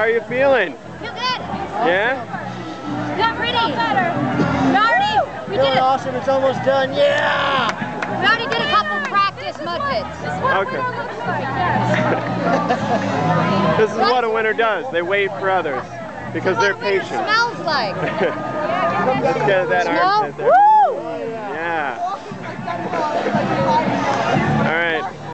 How are you feeling? Feel good. Yeah? Got ready. better. We feeling did it. awesome. It's almost done. Yeah! we already did a couple practice mud pits. Okay. this is what a winner does. They wait for others because they're What patient. smells like. Let's get that Smell? armpit there.